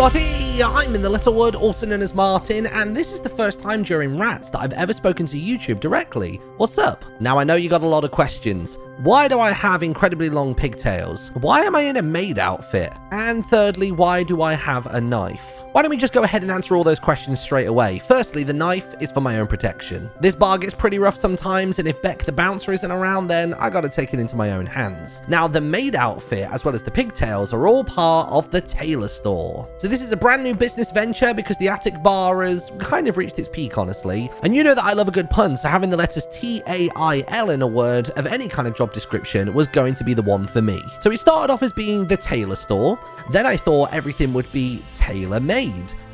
everybody! I'm in the Littlewood, also known as Martyn, and this is the first time during Rats that I've ever spoken to YouTube directly. What's up? Now, I know you got a lot of questions. Why do I have incredibly long pigtails? Why am I in a maid outfit? And thirdly, why do I have a knife? Why don't we just go ahead and answer all those questions straight away? Firstly, the knife is for my own protection. This bar gets pretty rough sometimes, and if Beck the bouncer isn't around, then I gotta take it into my own hands. Now, the maid outfit, as well as the pigtails, are all part of the tailor store. So this is a brand new business venture because the attic bar has kind of reached its peak, honestly. And you know that I love a good pun, so having the letters T-A-I-L in a word of any kind of job description was going to be the one for me. So it started off as being the tailor store. Then I thought everything would be tailor-made.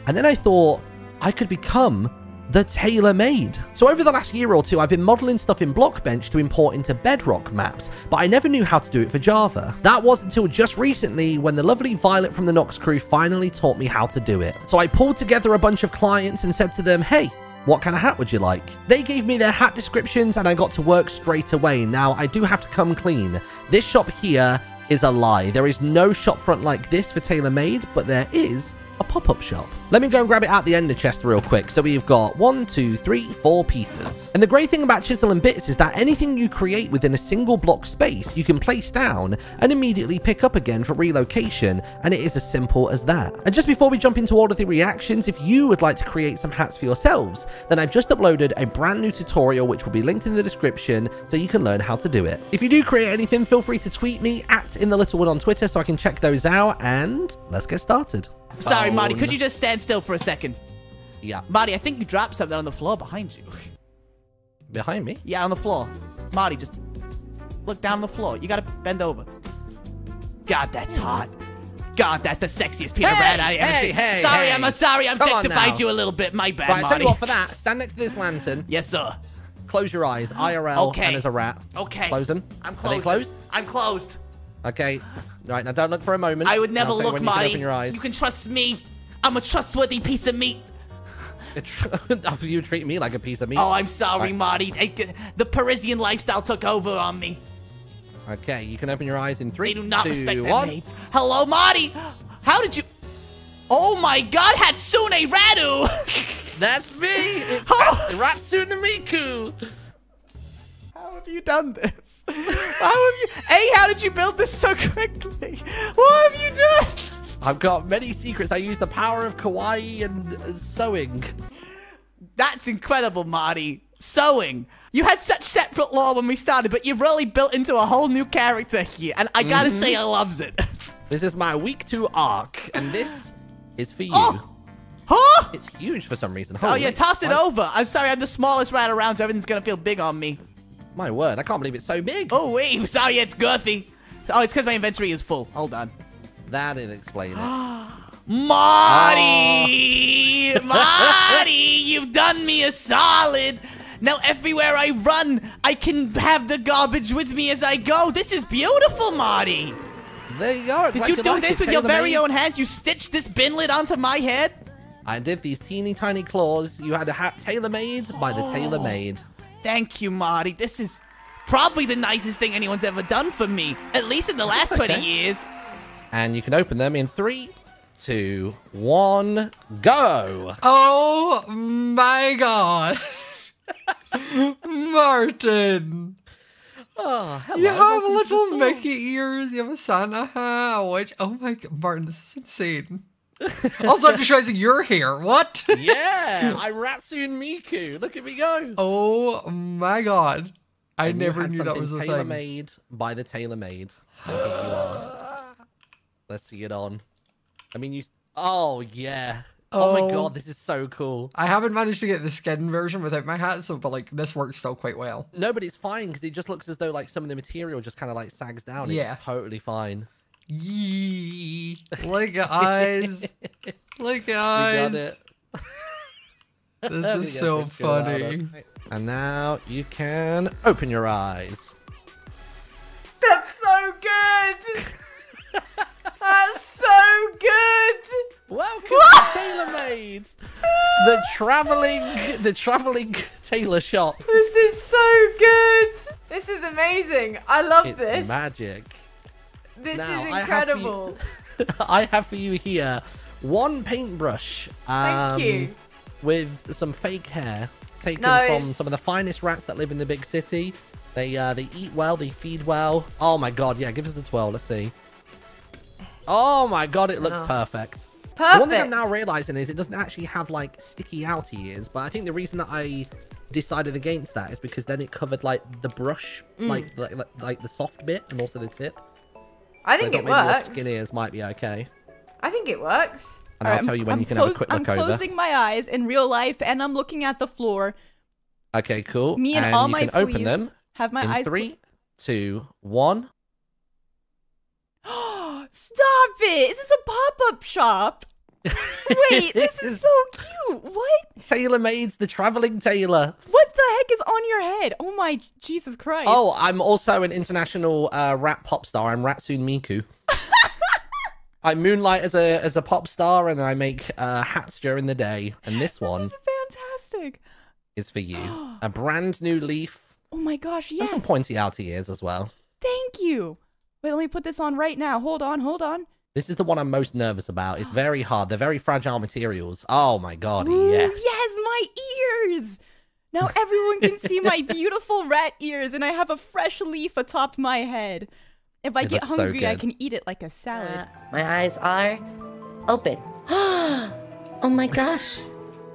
And then I thought I could become the tailor-made. So over the last year or two, I've been modeling stuff in Blockbench to import into Bedrock maps, but I never knew how to do it for Java. That was until just recently when the lovely Violet from the Nox crew finally taught me how to do it. So I pulled together a bunch of clients and said to them, hey, what kind of hat would you like? They gave me their hat descriptions and I got to work straight away. Now, I do have to come clean. This shop here is a lie. There is no shop front like this for TaylorMade, but there is a pop-up shop. Let me go and grab it out the ender chest real quick. So we've got one, two, three, four pieces. And the great thing about Chisel and Bits is that anything you create within a single block space, you can place down and immediately pick up again for relocation. And it is as simple as that. And just before we jump into all of the reactions, if you would like to create some hats for yourselves, then I've just uploaded a brand new tutorial, which will be linked in the description so you can learn how to do it. If you do create anything, feel free to tweet me at in the Littlewood on Twitter so I can check those out. And let's get started. Sorry, Marty. Could you just stand still for a second? Yeah. Marty, I think you dropped something on the floor behind you. Behind me? Yeah, on the floor. Marty, just look down the floor. You gotta bend over. God, that's hot. God, that's the sexiest Peter Hey, I ever hey, seen. hey, sorry, hey. I'm sorry. On objectified you a little bit. My bad, Right, tell you what, for that, stand next to this lantern, yes, sir. close your eyes, IRL, Okay. and as a rat. Okay. Close them. I'm Are closed. they closed? I'm closed. Okay. Right, now don't look for a moment. I would never you look, you Marty. open your eyes. You can trust me. I'm a trustworthy piece of meat. you treat me like a piece of meat. Oh, I'm sorry, Right. Marty. I- the Parisian lifestyle took over on me. Okay, you can open your eyes in three, They do not two, respect their one. mates. Hello, Marty. How did you? Oh my God, Hatsune Radu. That's me. It's Oh. Ratsune Miku. How have you done this? How have you? A, how did you build this so quickly? What have you done? I've got many secrets. I use the power of kawaii and uh, sewing. That's incredible, Marty. Sewing. You had such separate lore when we started, but you've really built into a whole new character here, and I gotta Mm-hmm. say, I loves it. This is my week two arc, and this is for you. Oh! Huh? It's huge for some reason. Oh yeah, toss it my, over. I'm sorry, I'm the smallest rat around, so everything's gonna feel big on me. My word, I can't believe it's so big. Oh wait, sorry, it's girthy. Oh, it's because my inventory is full. Hold on. That didn't explain it. Marty! Oh. Marty, you've done me a solid. Now everywhere I run, I can have the garbage with me as I go. This is beautiful, Marty. There you go. Did Glad you do like this with your very Tailor-made. own hands? You stitched this bin lid onto my head? I did these teeny tiny claws. You had a hat tailor made by the tailor made. Thank you, Marty. This is probably the nicest thing anyone's ever done for me. At least in the last 20 years. And you can open them in three, two, one, go. Oh my god. Martyn. Oh, hello. You have little. Mickey ears, you have a Santa hat, a witch. Oh my god, Martyn, this is insane. also, I'm just realizing you're here. What? Yeah, I'm Ratsune Miku. Look at me go. Oh my god. I And never knew that was a tailor thing. made by the tailor made. I think you are. Let's see it on. I mean, you. Oh yeah. Oh, my Oh. god, this is so cool. I haven't managed to get the skin version without my hat, so but like this works still quite well. No, but it's fine because it just looks as though like some of the material just kind of like sags down. Yeah. It's totally fine. Yee. Look at eyes. Look at You eyes. got it. This is so this girl out funny. And now you can open your eyes. That's so good. That's so good. Welcome to TaylorMade, the traveling, the traveling tailor shop. This is so good. This is amazing. I love It's this. magic. This Now, is I have you- incredible. I have for you here one paintbrush. Um, Thank you. With some fake hair taken Nice. from some of the finest rats that live in the big city. They uh, they eat well, they feed well. Oh my god, yeah, give us a 12. Let's see. Oh my god, it looks Oh. perfect. The one thing I'm now realizing is it doesn't actually have like sticky outy ears, but I think the reason that I decided against that is because then it covered like the brush, Mm. like, like like like the soft bit and also the tip. I So think thought it maybe the works. skin ears might be okay. I think it works. And Alright, I'll tell I'm- you when I'm you can have a close- quick I'm look over. closing my eyes in real life and I'm looking at the floor. Okay, cool. Me and, all you my can open them have my in eyes. three, two, one. Stop it! Is this is a pop-up shop? Wait, this is so cute. What? Tailor Made's the traveling tailor. What the heck is on your head? Oh my Jesus Christ! Oh, I'm also an international uh, rap pop star. I'm Ratsune Miku. I moonlight as a as a pop star, and I make uh, hats during the day. And this one is fantastic. is for you. A brand new leaf Oh my gosh, and yes. some pointy outy ears as well. Thank you. Wait, let me put this on right now. Hold on, hold on. This is the one I'm most nervous about. It's very hard. They're very fragile materials. Oh my god, Ooh, yes. Yes, my ears. Now everyone can see my beautiful rat ears, and I have a fresh leaf atop my head. If I It get looks so hungry, I can eat it like a salad. Uh, my eyes are open. oh my gosh.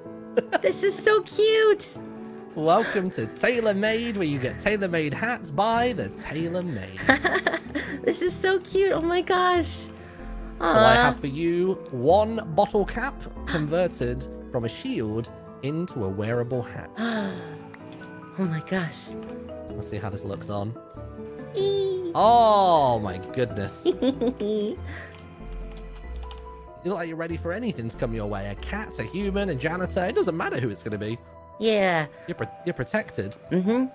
this is so cute. Welcome to Tailor Made, where you get tailor made hats by the Tailor Made. This is so cute. Oh my gosh. So I have for you one bottle cap converted from a shield into a wearable hat. oh my gosh. Let's see how this looks on. Eee. Oh my goodness. You look like you're ready for anything to come your way. A cat, a human, a janitor. It doesn't matter who it's going to be. Yeah. You're, pro- you're protected. Mm-hmm.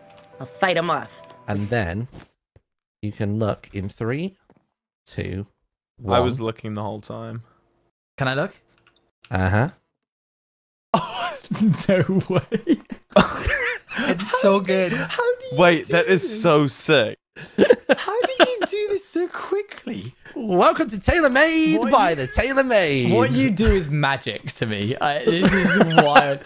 I'll fight him off. And then you can look in three, two, one. I was looking the whole time. Can I look? Uh huh. Oh, no way. It's so good. How do you Wait, do that is this? so sick. How do you do this so quickly? Welcome to Tailor Made by you- the Tailor Made. What you do is magic to me. I, this is wild.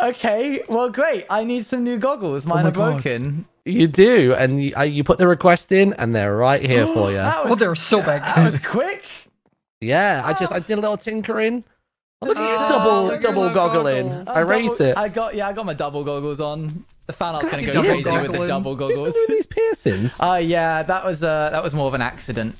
Okay, well, great. I need some new goggles. Mine my are God. broken. You do, and you, uh, you put the request in, and they're right here for you. That Oh, they're so big. that big. was quick. Yeah, I just I did a little tinkering. Oh, Look at you Oh, double double goggling. goggles. I I'm rate it. I got yeah, I got my double goggles on. The fan art's gonna go double crazy with the goggling. double Who's goggles. doing these piercings? Oh yeah, that was uh that was more of an accident.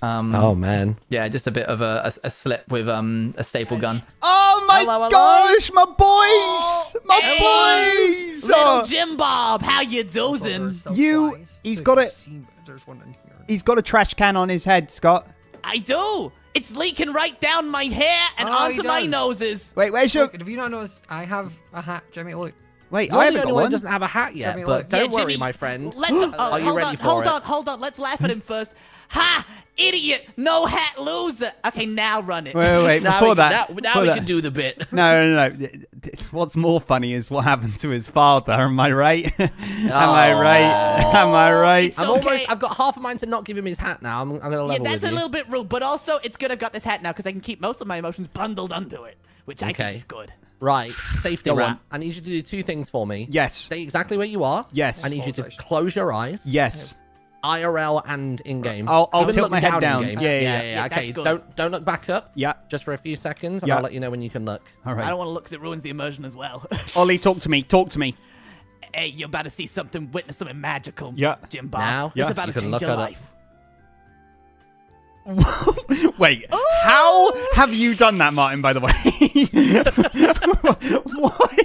Um, Oh man. yeah, just a bit of a, a, a slip with um a staple gun. Oh my Hello, hello. gosh, my boys! My boys! Little Oh, Jim Bob, how you dozing? You- he's got it. There's one in here. He's got a trash can on his head, Scott. I do. It's leaking right down my hair and Oh, onto my does. noses. Wait, where's your. Look, have you not noticed? I have a hat, Jimmy. Look. Wait, You're I haven't only got one one. doesn't have a hat yet, Jimmy, but look. don't Yeah, worry, Jimmy, my friend. Let's uh, Are you hold ready on, for hold it? on, hold on. Let's laugh at him first. Ha! Idiot! No hat loser. Okay, now run it. Wait, wait, wait. Now Before we, that. now, now before we that- can do the bit. No, no, no. What's more funny is what happened to his father. Am I right? Am I right? Am I right? It's I'm okay. almost. I've got half of mine to not give him his hat now. I'm, I'm gonna Yeah, that's with a you. little bit rude, but also it's good I've got this hat now because I can keep most of my emotions bundled under it, which I Okay. think is good. Right, safety Go rat. on. I need you to do two things for me. Yes. Stay exactly where you are. Yes. I need you to close your eyes. Yes. IRL and in game. I'll- I'll tilt my head down. in-game. Yeah, yeah, yeah, yeah. Yeah, Okay, don't don't look back up. Yeah. Just for a few seconds, and Yeah. I'll let you know when you can look. All I don't want to look because it ruins the immersion as well. Ollie, talk to me. Talk to me. hey, you're about to see something, witness something magical. Yeah. Jim Bob. Now? It's about You to change your at it. Wait, how oh. have you done that, Martyn? By the way,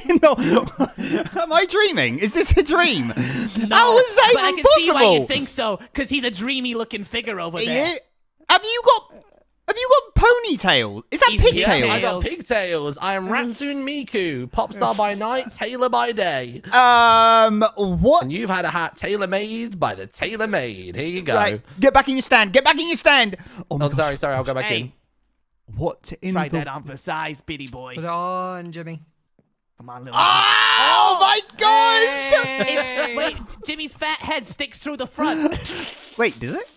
in the? Am I dreaming? Is this a dream? No, how is that but I even can see why you think so, because he's a dreamy looking figure over there. Have you got? Have you got ponytail? Is that He's pigtails? I got Pigtails. pigtails. I am Ratsune Miku, pop star by night, tailor by day. Um, what? And you've had a hat tailor made by the tailor made. Here you go. Right, get back in your stand. Get back in your stand. Oh, Oh, sorry, sorry. I'll go back in. Hey, What in try the? that on for size, bitty boy. Put on, Jimmy. Come on, little. Oh my gosh! It's- wait, Jimmy's fat head sticks through the front. Wait, does it?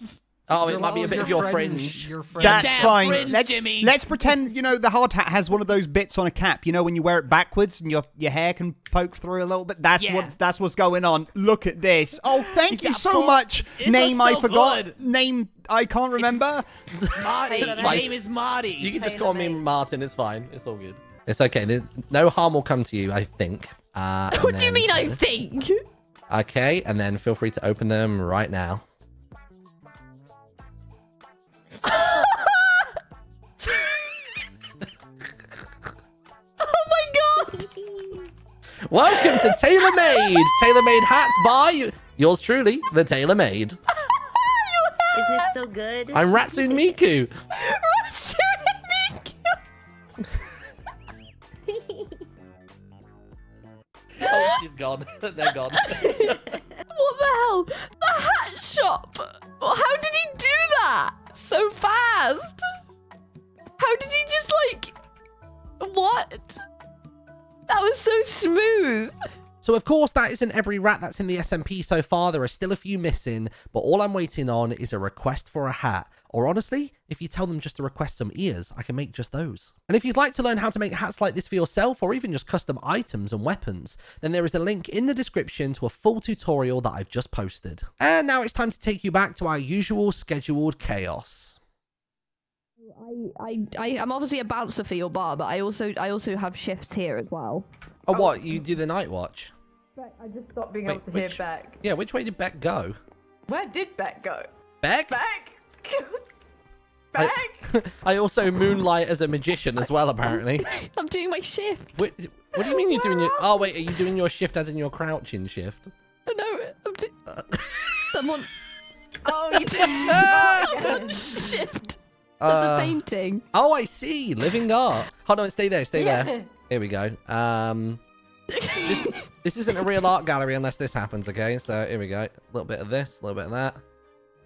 Oh, it Your- might be a bit of your fringe. Your fringe. That's Damn fine. fringe, let's, Jimmy. let's pretend, you know, the hard hat has one of those bits on a cap. You know, when you wear it backwards and your your hair can poke through a little bit. That's Yeah. what's that's what's going on. Look at this. Oh, thank He's you so full- much. This Name looks I so forgot. good. Name I can't remember. Marty. It's His fine. name is Marty. You can just call me Martyn. It's fine. It's all good. It's okay. There's, no harm will come to you, I think. Uh, and What do you then- mean I think? Okay, and then feel free to open them right now. Oh my god! Welcome to TaylorMade. TaylorMade hats by you- yours truly, the TaylorMade. Isn't it so good? I'm Ratsune Miku. Oh, she's gone. They're gone. What the hell? The hat shop! How did he do that so fast? How did he just like. What? That was so smooth. So of course that isn't every rat that's in the SMP so far. There are still a few missing, but all I'm waiting on is a request for a hat. Or honestly, if you tell them just to request some ears, I can make just those. And if you'd like to learn how to make hats like this for yourself, or even just custom items and weapons, then there is a link in the description to a full tutorial that I've just posted. And now it's time to take you back to our usual scheduled chaos. I, I, I, I'm obviously a bouncer for your bar, but I also, I also have shifts here as well. Oh, what? You do the night watch? I just stopped being Wait, able to which- hear Beck. Yeah, which way did Beck go? Where did Beck go? Beck? Beck? I- Beck? I also moonlight as a magician as well, apparently. I'm doing my shift. What, what do you mean you're doing your... Oh, wait, are you doing your shift as in your crouching shift? No, I'm do- I'm on, oh, you did. I'm on shift. There's Uh, a painting. Oh, I see. Living art. Hold on, stay there, stay Yeah. there. Here we go. Um, this, this isn't a real art gallery unless this happens, okay? So here we go. A little bit of this, a little bit of that.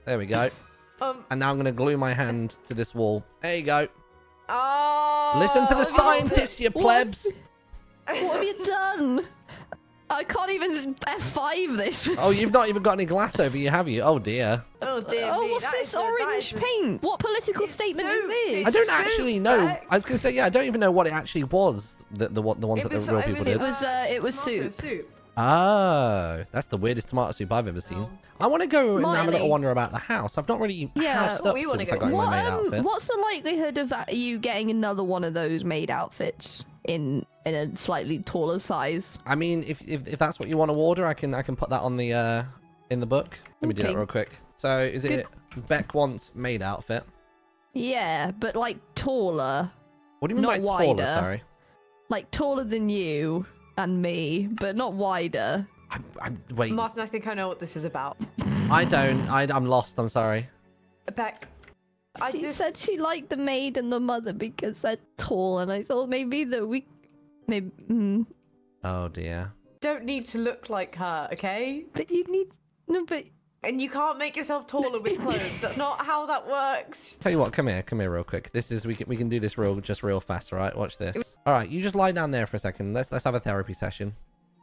There we go. Um, And now I'm going to glue my hand to this wall. There you go. oh. Listen to the look scientist, you plebs. What have you done? I can't even F5 this. Oh, you've not even got any glass over you, have you? Oh, dear. Oh, dear Oh, me, what's that this is a- that orange a- paint? What political It's statement so- is this? I don't so actually know. back. I was going to say, yeah, I don't even know what it actually was. The the, the ones It that was- the real it people was- did. It was, uh, it was soup. soup. Oh, that's the weirdest tomato soup I've ever seen. I want to go and have a little Miley. wander about the house. I've not really Yeah, housed up we wanna since I got in my What, maid um, outfit. what's the likelihood of you getting another one of those made outfits in in a slightly taller size? I mean, if, if if that's what you want to order, I can I can put that on the uh in the book. Let me do that real quick. So is it Beck wants maid outfit? Yeah, but like taller, What do you mean Not by taller? wider. Sorry, like taller than you and me, but not wider. I'm, I'm wait. Martyn, I think I know what this is about. I don't. I, I'm lost. I'm sorry. Beck, I she just said she liked the maid and the mother because they're tall, and I thought maybe that we, maybe. Mm, Oh dear. don't need to look like her, okay? but you need no, but And you can't make yourself taller with clothes. That's not how that works. Tell you what, come here, come here, real quick. This is we can we can do this real just real fast, all right? Watch this. All right, you just lie down there for a second. Let's let's have a therapy session.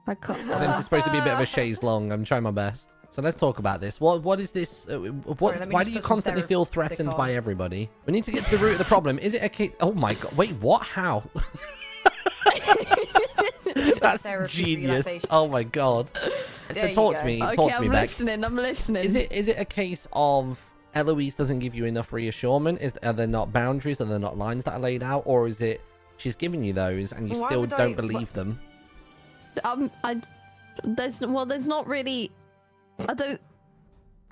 I can't. I think this is supposed to be a bit of a chaise longue. I'm trying my best. So let's talk about this. What what is this? Uh, what? let why do you constantly feel threatened stick by everybody? We need to get to the root of the problem. Is it a case? Oh my god! Wait, what? How? That's Therapy, genius. Oh my god. There so talk go. to me. okay, talk to I'm me, Beck. listening. I'm listening. Is it is it a case of Eloise doesn't give you enough reassurance? Is are there not boundaries? Are there not lines that are laid out, or is it she's giving you those and you Why still don't I- believe what- them? Um, I. There's well, there's not really. I don't.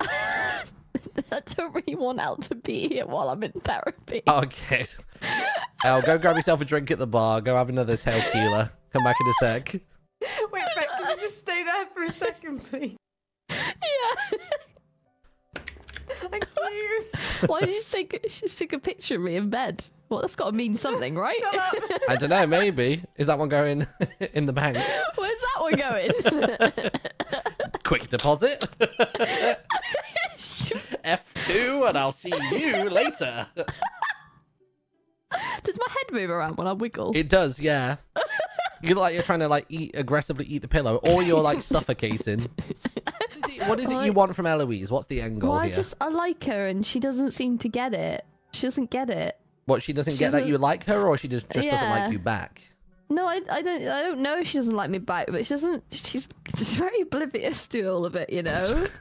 I don't really want Al to be here while I'm in therapy. Okay. I'll go grab yourself a drink at the bar. Go have another tequila. Come back in a sec. Wait, Beck, can you just stay there for a second, please? Yeah. Thank you. Why did you take just take a picture of me in bed? Well, that's got to mean something, right? Shut up. I don't know. Maybe is that one going in the bank? Where's that one going? Quick deposit. F two, and I'll see you later. Does my head move around when I wiggle? It does, yeah. You look like you're trying to like eat aggressively eat the pillow, or you're like suffocating. What is it- what is it I- you want from Eloise? What's the end goal Well, I just I like her, and she doesn't seem to get it. She doesn't get it. What she doesn't she get that doesn't- you like her, or she just just doesn't like you back? No, I, I don't I don't know if she doesn't like me back, but she doesn't. She's just very oblivious to all of it, you know.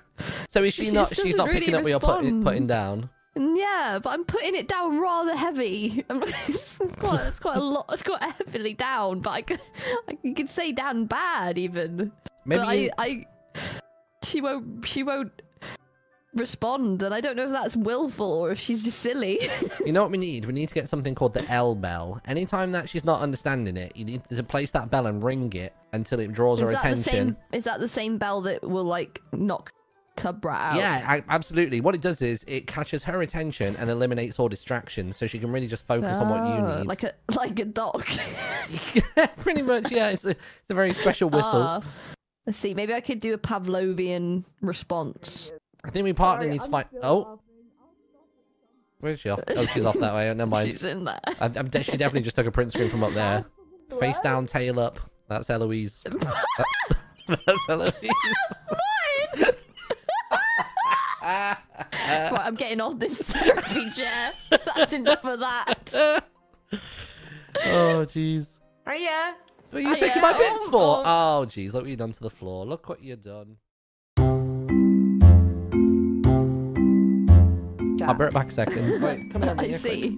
So is she, She not? She's not picking really up what you're putting, putting down. Yeah, but I'm putting it down rather heavy. It's quite it's quite a lot. It's quite heavily down, but I could, I, you could say down bad even. Maybe but you- I, I, she won't she won't respond, and I don't know if that's willful or if she's just silly. You know what we need? We need to get something called the L bell. Anytime that she's not understanding it, you need to place that bell and ring it until it draws is her that the attention. same? Is that the same bell that will like knock Tubrat out? Yeah, I, absolutely. What it does is it catches her attention and eliminates all distractions, so she can really just focus on what you Ah, need. Like a like a dog. Pretty much, yeah. It's a, it's a very special whistle. Ah. Let's see. Maybe I could do a Pavlovian response. I think we partly need to find. Oh, where's she off? Oh, she's off that way. Never mind. She's in there. I, I'm de- she definitely just took a print screen from up there. Face down, tail up. That's Eloise. That's, that's Eloise. right, I'm getting off this therapy chair. That's enough of that. oh, jeez. Are yeah. What are you Oh, taking yeah. my bits Oh, for? oh. Oh, jeez. Look what you've done to the floor. Look what you've done. I'll be right back a second. Wait, come here. I Mia, quick. see.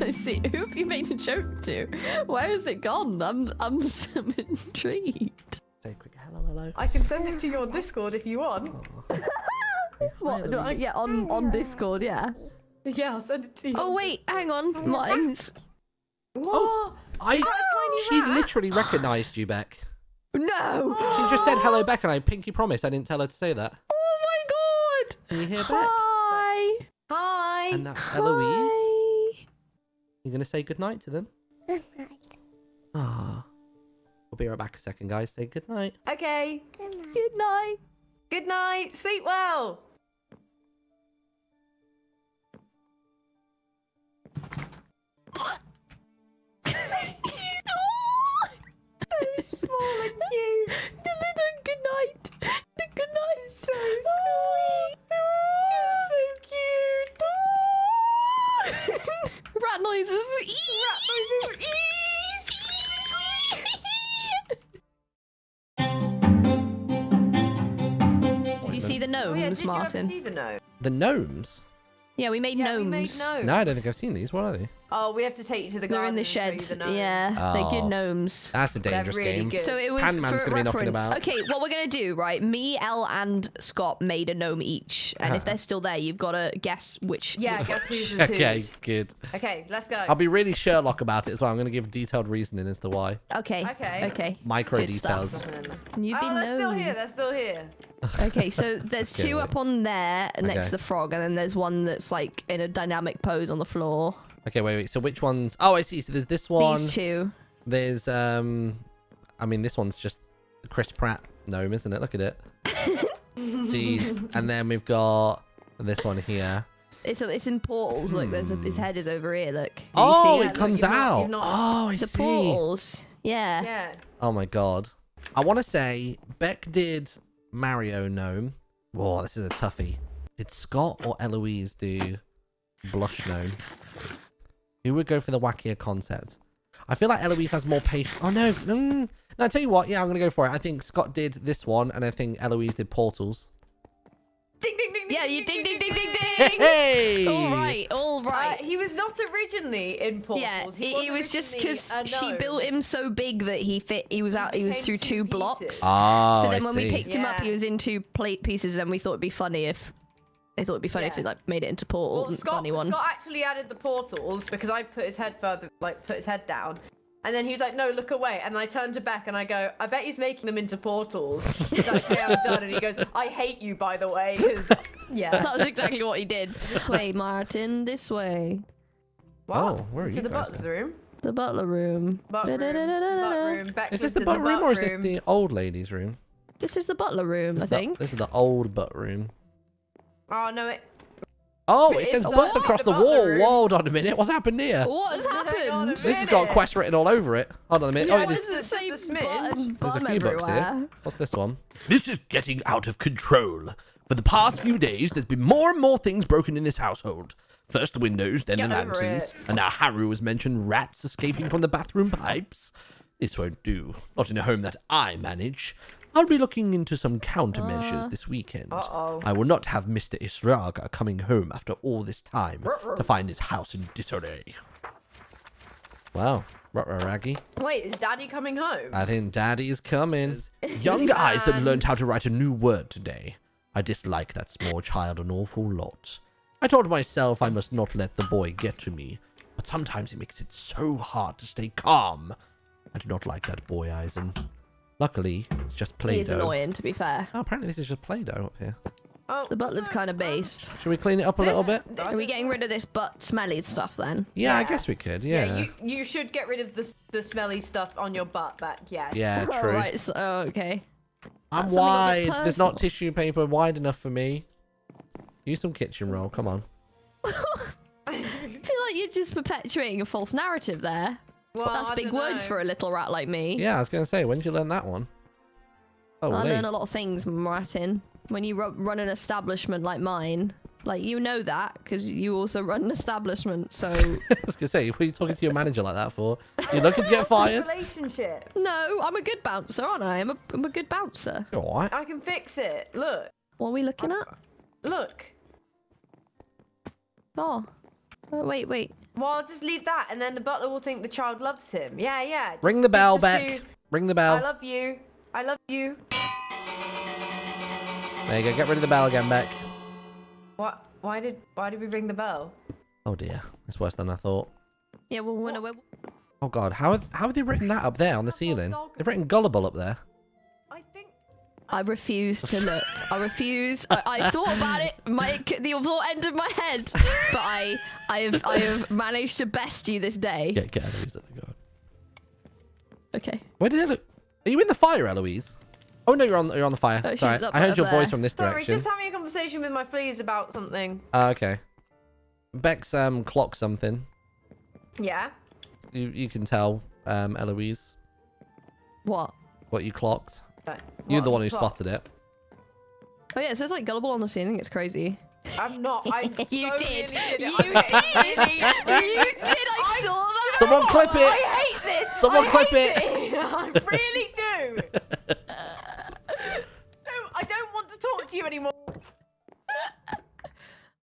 I see. Who have you made a joke to? Where has it gone? I'm I'm so intrigued. Say a quick hello, hello. I can send it to your Discord if you want. What? no, yeah, on on Discord, yeah. Yeah, I'll send it to you. Oh wait, hang on. Mine's What? I. Is that a tiny She rat? literally recognised you, Beck. no. She just said hello, Beck, and I pinky promise I didn't tell her to say that. Oh my god. Can you hear Beck? Hi. Hi. And that's Eloise. Hi. You gonna say goodnight to them? Good night. Ah. We'll be right back a second, guys. Say goodnight. Okay. Good night. Good night. Sleep well. So small and cute. Good night. Good night. So sweet. so cute. Rat noises. Did you see the Oh gnomes, yeah, did you Martyn? ever see the gnome? The gnomes? Yeah, we made Yeah, gnomes. we made gnomes. No, I don't think I've seen these. What are they? Oh, we have to take you to the They're garden in the and show you shed. the gnomes. Yeah, they're oh. good Oh. gnomes. That's a dangerous really game. good. So it was Handman's for gonna be knocking reference. about. Okay, what we're gonna do, right? Me, Elle, and Scott made a gnome each, and if they're still there, you've got to guess which. Yeah, guess who's the Okay, twos. good. Okay, let's go. I'll be really Sherlock about it as well. I'm going to give detailed reasoning as to why. Okay. Okay. Okay. Micro Good stuff. details. You've oh, been they're still known. here. They're still here. Okay, so there's Okay, two wait. up on there next Okay. to the frog, and then there's one that's like in a dynamic pose on the floor. Okay, wait, wait. So which ones? Oh, I see. So there's this one. These two. There's um, I mean, this one's just Chris Pratt gnome, isn't it? Look at it. Jeez. And then we've got this one here. It's it's in portals. Look, there's a, his Hmm. head is over here. Look. Can Oh, it look, comes you've not- out. you've not- Oh, I The see. portals. Yeah. Yeah. Oh my god. I want to say Beck did Mario Gnome. Whoa, this is a toughie. Did Scott or Eloise do Blush Gnome? Who would go for the wackier concept? I feel like Eloise has more patience. Oh no, no, no, no. No, I tell you what. Yeah, I'm gonna go for it. I think Scott did this one, and I think Eloise did Portals. Ding ding ding. ding. Yeah, you ding ding ding ding ding. Hey! All right, all Uh, he was not originally in portals. Yeah, he it, it was just because she built him so big that he fit. He was out. He was through two two pieces. blocks. Oh, so then I when we see. picked him up, he was in two plate pieces, and we thought it'd be funny if they thought it'd be funny if Yeah. we like made it into portal. Well, Scott, funny one. Scott actually added the portals because I put his head further, like put his head down. And then he was like, no, look away. And I turned to Beck and I go, I bet he's making them into portals. He's like, okay, I'm done. And he goes, I hate you, by the way. Because, yeah. that was exactly what he did. This way, Martyn. This way. Wow. Oh, where are to you the guys butler's going? room. The butler room. Butt room. Da-da-da-da-da-da. Room. Beck Is this the in butt room or is this the old lady's room? This is the butler room, This I is the- think. this is the old butt room. Oh, no, it... Oh, it says not butts across the the wall. bathroom. Whoa, hold on a minute. What's happened here? What has Hang on a happened? This has got a quest written all over it. Hold on a minute. Yeah, oh, what there's, is it? Does it say Just a smidge. button there's a bum few books here. What's this one? This is getting out of control. For the past few days, there's been more and more things broken in this household. First the windows, then Get the lanterns, and now Haru has mentioned rats escaping from the bathroom pipes. This won't do. Not in a home that I manage. I'll be looking into some countermeasures uh, this weekend. Uh-oh. I will not have Mr. Israga coming home after all this time to find his house in disarray. Wow, Raggy. Wait, is Daddy coming home? I think Daddy's coming. Young eyes have learned how to write a new word today. I dislike that small child an awful lot. I told myself I must not let the boy get to me, but sometimes he makes it so hard to stay calm. I do not like that boy, Eisen. Luckily, it's just He is Play-Doh. It is annoying, to be fair. Oh, apparently this is just Play-Doh up here. Oh, The butler's kind of based. Should we clean it up a little bit? Are we getting rid of this butt smelly stuff then? Yeah, I guess we could. Yeah, Yeah. you, you should get rid of the, the smelly stuff on your butt back, yes. Yeah, Oh, true. right, so, oh, okay. I'm That's wide. bit There's not tissue paper wide enough for me. Use some kitchen roll. Come on. I feel like you're just perpetuating a false narrative there. Well, That's I big dunno. words for a little rat like me. Yeah, I was going to say, when did you learn that one? Oh, I Lee. learn a lot of things, Martyn. When you run an establishment like mine, like you know that because you also run an establishment. So I was going to say, what are you talking to your manager like that for? You're looking to get fired? Relationship. no, I'm a good bouncer, aren't I? I'm a, I'm a good bouncer. You all right? I can fix it. Look. What are we looking at? Look. Oh, oh wait, wait. Well, I'll just leave that, and then the butler will think the child loves him. Yeah, yeah. just- Ring the bell just back. do, Ring the bell. I love you. I love you. There you go. Get rid of the bell again, Beck. What? Why did Why did we ring the bell? Oh, dear. It's worse than I thought. Yeah, well, when I went. Oh, God. How have, how have they written that up there on the ceiling? They've written gullible up there. I refuse to look. I refuse. I, I thought about it, my the thought end of my head, but I, I have, I have managed to best you this day. Get, get Eloise at the god. Okay. Where did it look? Are you in the fire, Eloise? Oh, no, you're on, you're on the fire. Oh, she's Sorry. up- I heard up your voice from this direction. Sorry, just having a conversation with my fleas about something. Ah, okay. Beck's um, clocked something. Yeah. You, you can tell, um, Eloise, What? what you clocked. You're the one who spotted it. Oh yeah, it says like gullible on the ceiling. It's crazy. I'm not. I'm you so did. You did. you did. I, saw that. Someone clip it. I hate this. Someone I clip it. it. I really do. no, I don't want to talk to you anymore.